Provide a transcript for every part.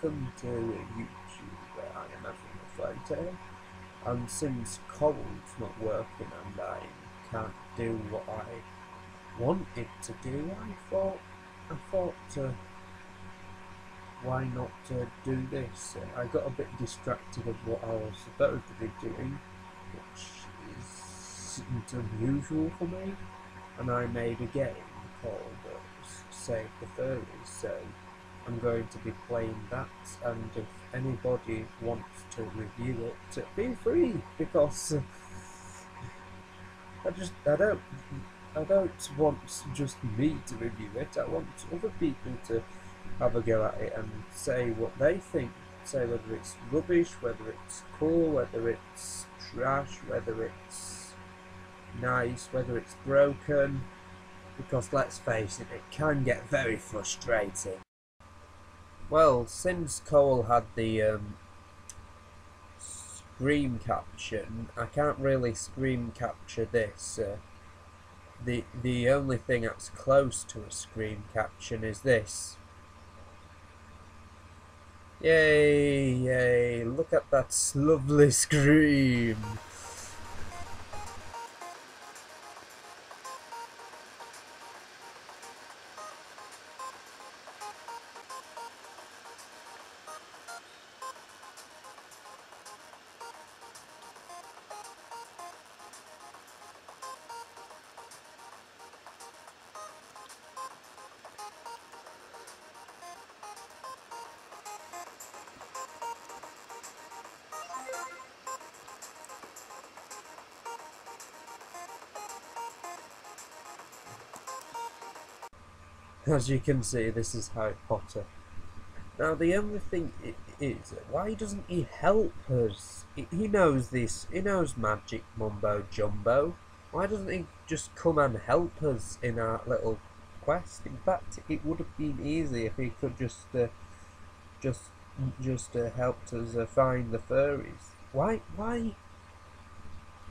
welcome to YouTube. I am Ethelred Flametail, and since Coral's not working and I can't do what I wanted to do, I thought, I thought, uh, why not uh, do this? I got a bit distracted of what I was supposed to be doing, which isn't unusual for me, and I made a game called uh, Save the Furries, so I'm going to be playing that, and if anybody wants to review it, be free because uh, I just I don't I don't want just me to review it. I want other people to have a go at it and say what they think. Say whether it's rubbish, whether it's cool, whether it's trash, whether it's nice, whether it's broken. Because let's face it, it can get very frustrating. Well, since Cole had the um, screen caption, I can't really screen capture this. Uh, the the only thing that's close to a screen caption is this. Yay, yay, look at that lovely scream. As you can see, this is Harry Potter. Now, the only thing is, why doesn't he help us? He knows this, he knows magic mumbo jumbo. Why doesn't he just come and help us in our little quest? In fact, it would have been easy if he could just, uh, just, just uh, helped us uh, find the furries. Why, why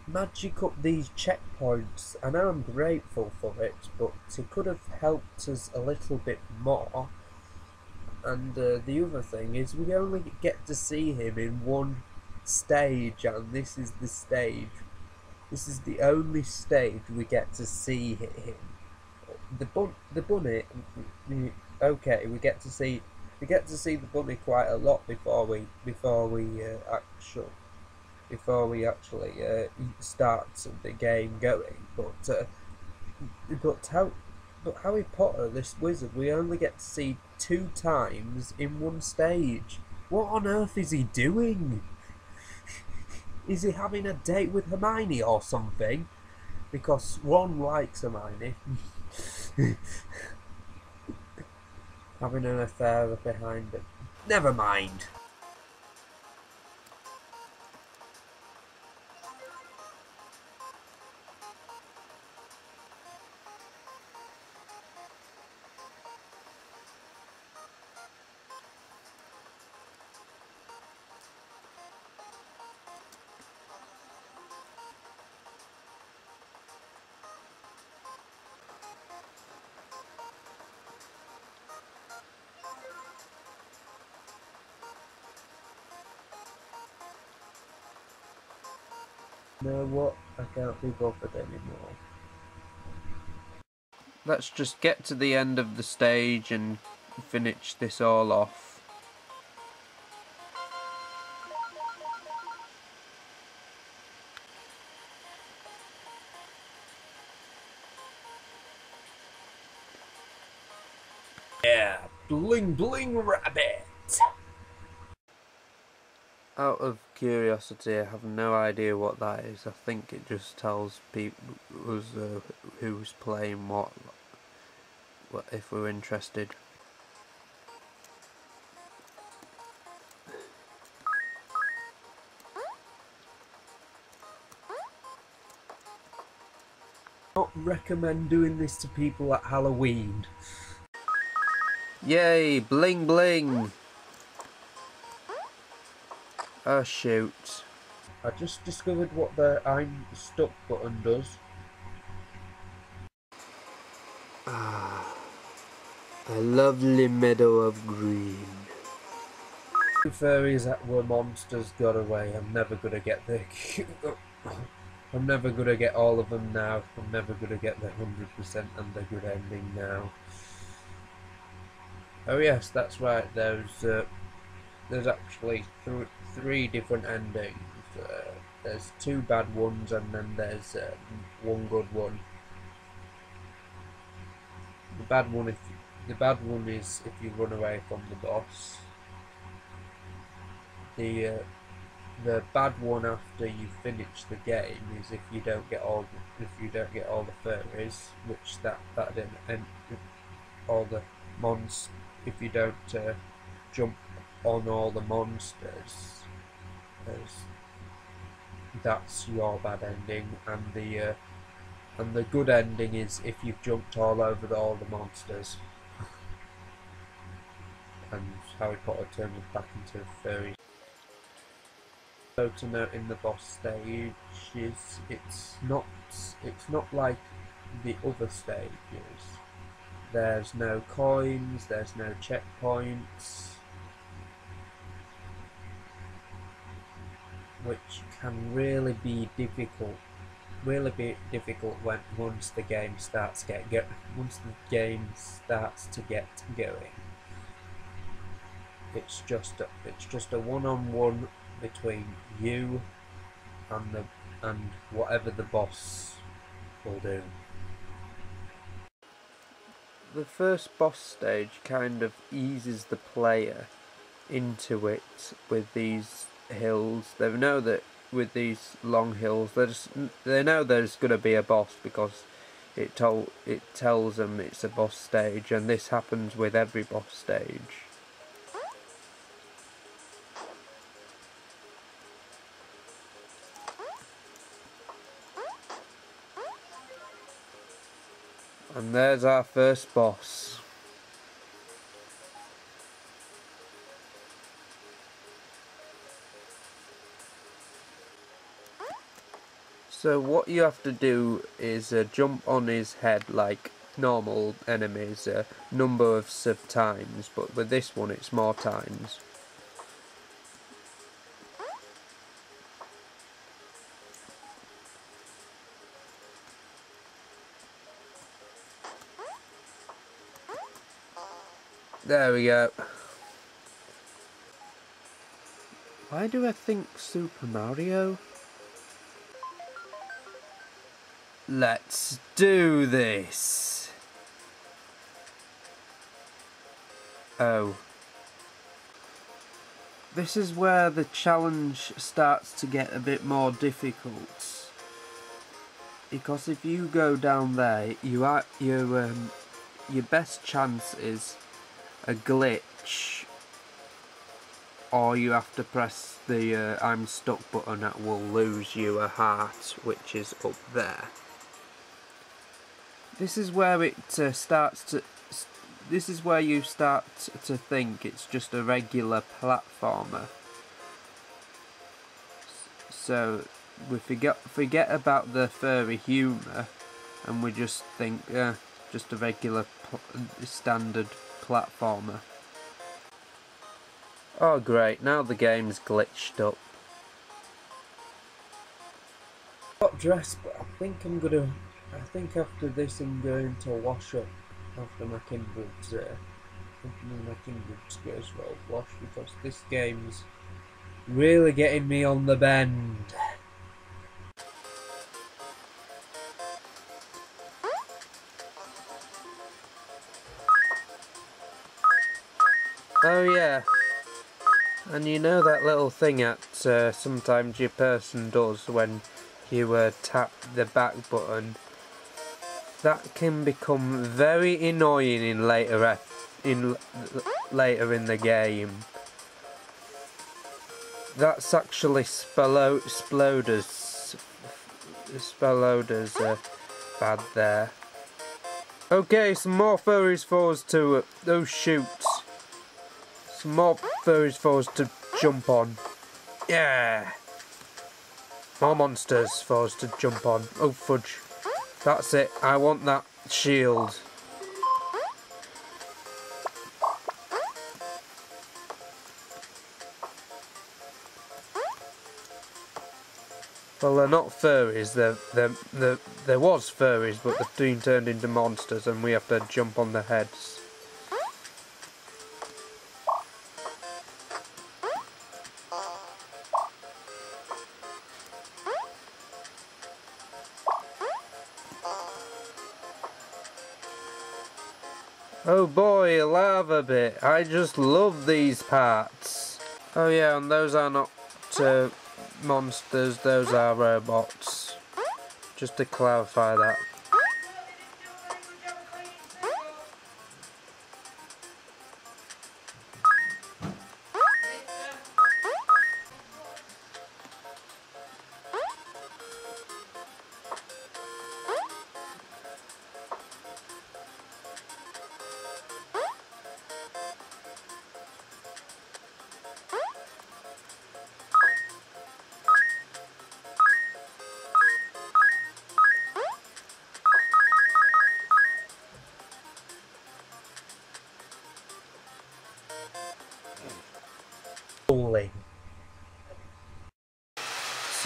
magic up these checkpoints. I know I'm grateful for it, but it could have helped us a little bit more. And uh, the other thing is, we only get to see him in one stage, and this is the stage. This is the only stage we get to see him. The bun, the bunny. Okay, we get to see, we get to see the bunny quite a lot before we, before we uh, actually before we actually uh, start the game going. But uh, but how but Harry Potter, this wizard, we only get to see two times in one stage. What on earth is he doing? is he having a date with Hermione or something? Because Ron likes Hermione. having an affair behind it. Never mind. Know what? I can't be bothered anymore. Let's just get to the end of the stage and finish this all off. Yeah, bling bling rabbit! Out of curiosity, I have no idea what that is. I think it just tells people us uh, who's playing what, what if we're interested. Not recommend doing this to people at Halloween. Yay, bling bling! Oh shoot. I just discovered what the I'm stuck button does. Ah, a lovely meadow of green. furries that were monsters got away. I'm never gonna get the. I'm never gonna get all of them now. I'm never gonna get the hundred percent and the good ending now. Oh yes, that's right. There's uh, there's actually th three different endings. Uh, there's two bad ones and then there's um, one good one. The bad one, if the bad one is if you run away from the boss. The uh, the bad one after you finish the game is if you don't get all if you don't get all the furries, which that that didn't and all the mons if you don't uh, jump on all the monsters. That's your bad ending, and the uh, and the good ending is if you've jumped all over the, all the monsters. and Harry Potter turns back into furries. So to note in the boss stage is it's not it's not like the other stages. There's no coins, there's no checkpoints. Which can really be difficult really be difficult when once the game starts get go once the game starts to get going. It's just a, it's just a one-on-one -on -one between you and the and whatever the boss will do. The first boss stage kind of eases the player into it with these hills. They know that with these long hills. There's, they know there's going to be a boss because it told it tells them it's a boss stage, and this happens with every boss stage. And there's our first boss. So what you have to do is uh, jump on his head like normal enemies a uh, number of sub times, but with this one it's more times. There we go. Why do I think Super Mario? Let's do this. Oh. This is where the challenge starts to get a bit more difficult. Because if you go down there, you are you um your best chance is a glitch or you have to press the uh, I'm stuck button that will lose you a heart which is up there. This is where it uh, starts to. This is where you start to think it's just a regular platformer. So we forget forget about the furry humour, and we just think, uh, just a regular standard platformer. Oh great, now the game's glitched up. Got dressed, but I think I'm gonna I think after this I'm going to wash up after my kindred's uh, after my kindred's as well wash because this game's really getting me on the bend. Oh yeah, and you know that little thing that uh, sometimes your person does when you uh, tap the back button that can become very annoying in later in later in the game. That's actually Sploder's Sploder's uh, bad there. Okay, some more furries for us to uh, oh shoot. Some more furries for us to jump on. Yeah. More monsters for us to jump on. Oh fudge. That's it. I want that shield. Well, they're not furries. They're, they're, they're, there was furries, but the been turned into monsters and we have to jump on their heads. Oh boy, a lava bit. I just love these parts. Oh yeah, and those are not uh, monsters, those are robots. Just to clarify that.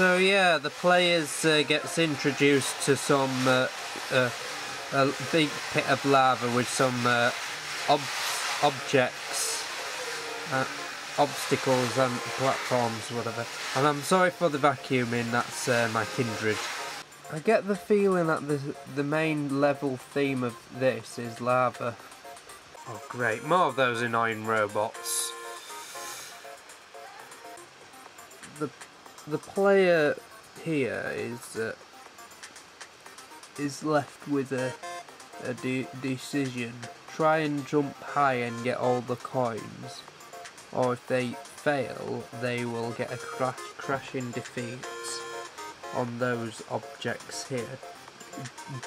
So yeah, the players uh, gets introduced to some uh, uh, a big pit of lava with some uh, ob objects, uh, obstacles and platforms, whatever. And I'm sorry for the vacuuming. That's uh, my kindred. I get the feeling that the the main level theme of this is lava. Oh great, more of those annoying robots. the the player here is uh, is left with a a de decision. Try and jump high and get all the coins, or if they fail, they will get a crash crashing defeat on those objects here,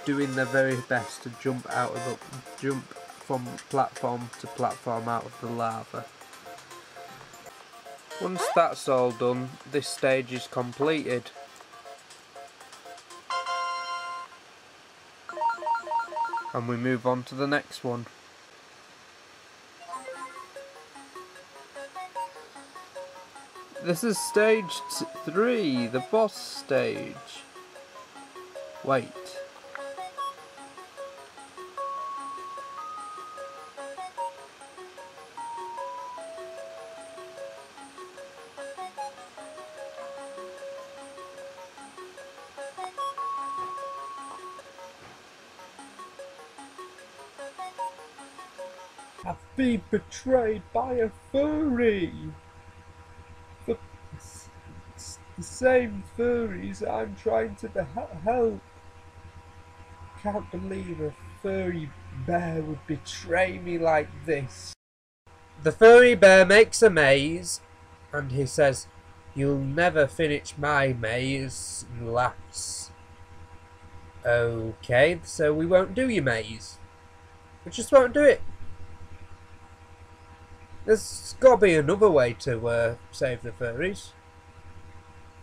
doing their very best to jump out of the jump from platform to platform out of the lava. Once that's all done, this stage is completed. And we move on to the next one. This is stage 3, the boss stage. Wait. Have been betrayed by a furry. The, the same furries I'm trying to help. Can't believe a furry bear would betray me like this. The furry bear makes a maze and he says, You'll never finish my maze and laughs. Okay, so we won't do your maze. We just won't do it. There's got to be another way to uh, save the furries.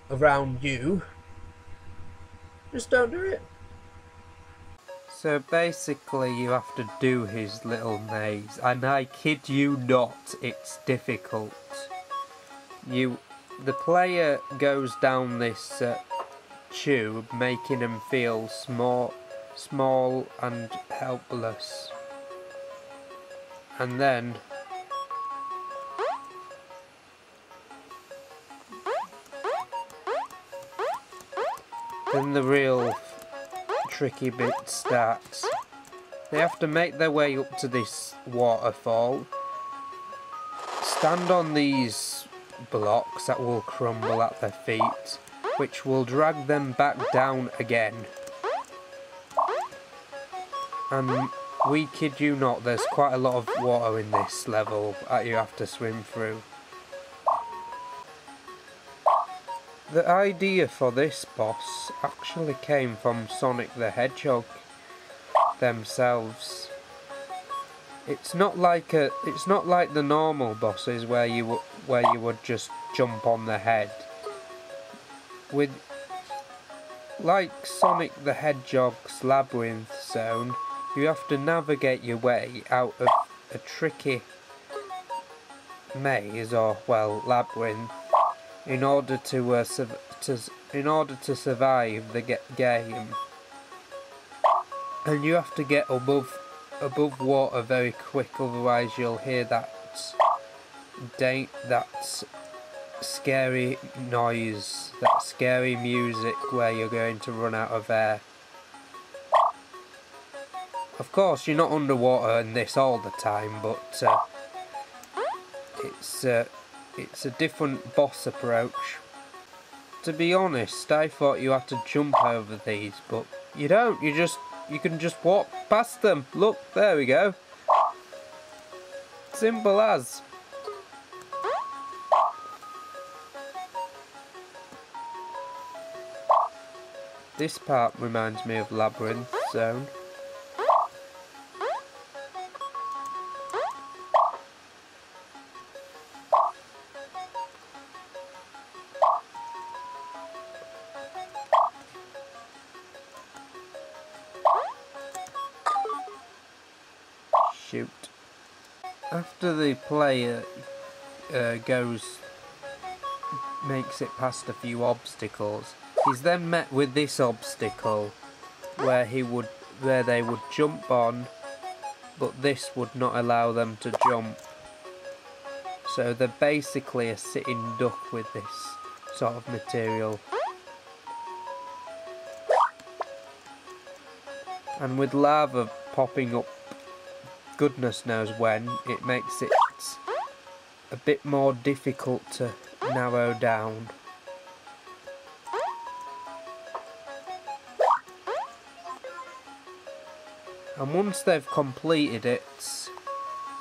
Around you. Just don't do it. So basically you have to do his little maze. And I kid you not, it's difficult. You, The player goes down this uh, tube, making him feel small, small and helpless. And then Then the real tricky bit starts. They have to make their way up to this waterfall. Stand on these blocks that will crumble at their feet, which will drag them back down again. And we kid you not, there's quite a lot of water in this level that you have to swim through. The idea for this boss actually came from Sonic the Hedgehog themselves. It's not like a it's not like the normal bosses where you where you would just jump on the head. With like Sonic the Hedgehog's labyrinth zone, you have to navigate your way out of a tricky maze or well labyrinth in order to, uh, to in order to survive the game, and you have to get above above water very quick, otherwise you'll hear that da- that scary noise, that scary music where you're going to run out of air. Of course, you're not underwater in this all the time, but uh, it's uh, it's a different boss approach. To be honest, I thought you had to jump over these, but you don't. You just you can just walk past them. Look, there we go. Simple as. This part reminds me of Labyrinth Zone. Shoot. After the player uh, goes, makes it past a few obstacles, he's then met with this obstacle, where he would, where they would jump on, but this would not allow them to jump. So they're basically a sitting duck with this sort of material. And with lava popping up goodness knows when, it makes it a bit more difficult to narrow down. And once they've completed it,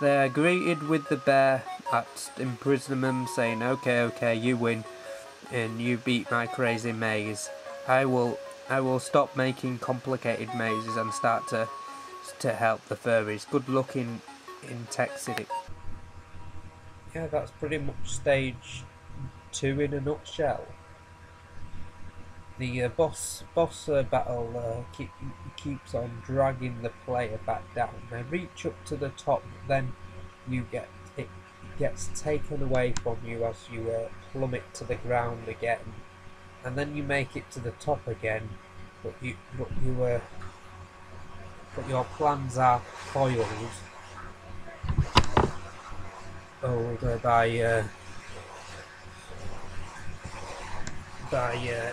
they are greeted with the bear at imprisonment saying, okay, okay, you win and you beat my crazy maze. I will I will stop making complicated mazes and start to to help the furries. Good luck in Tech City. Yeah, that's pretty much stage two in a nutshell. The uh, boss boss uh, battle uh, keep, keeps on dragging the player back down. They reach up to the top, then you get it gets taken away from you as you uh, plummet to the ground again, and then you make it to the top again. But you but you uh, but your plans are foiled. Uh, by uh, by uh,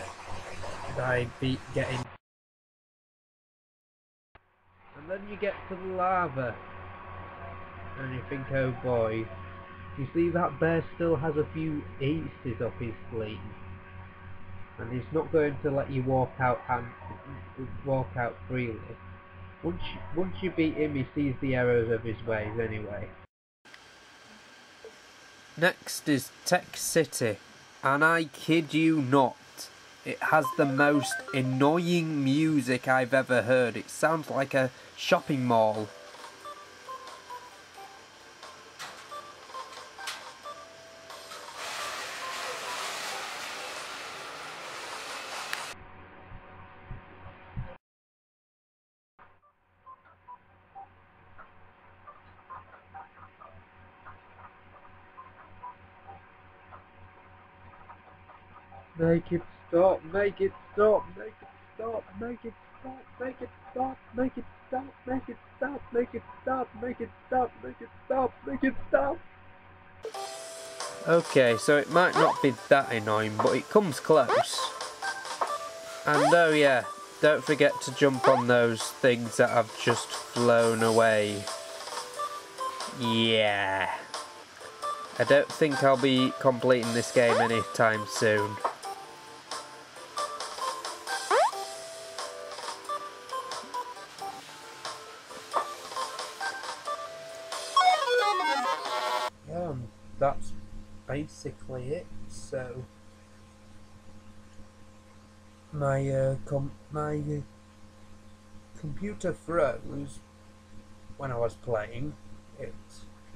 by be getting, and then you get to the lava, and you think, oh boy, you see that bear still has a few aces up his sleeve, and he's not going to let you walk out and walk out freely. Once you, once you beat him, he sees the errors of his ways anyway. Next is Tech City, and I kid you not, it has the most annoying music I've ever heard. It sounds like a shopping mall. Make it stop, make it stop, make it stop, make it stop, make it stop, make it stop, make it stop, make it stop, make it stop, make it stop, make it stop. Okay, so it might not be that annoying, but it comes close. And oh yeah, don't forget to jump on those things that have just flown away. Yeah. I don't think I'll be completing this game anytime soon. Basically it. So my uh, com my uh, computer froze when I was playing. It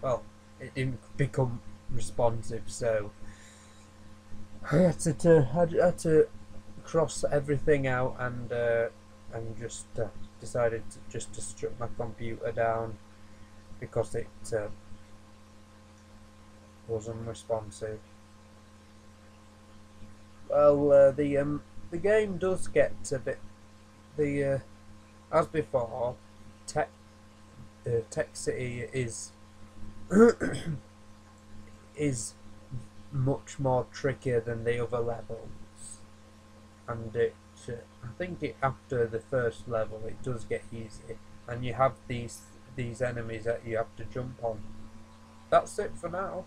well, it didn't become responsive, so I had to, I had to cross everything out and uh, and just uh, decided to just to strip my computer down because it uh, was unresponsive. Well, uh, the um, the game does get a bit the uh, as before. Tech, uh, Tech City is is much more trickier than the other levels, and it. Uh, I think it after the first level it does get easy, and you have these these enemies that you have to jump on. That's it for now.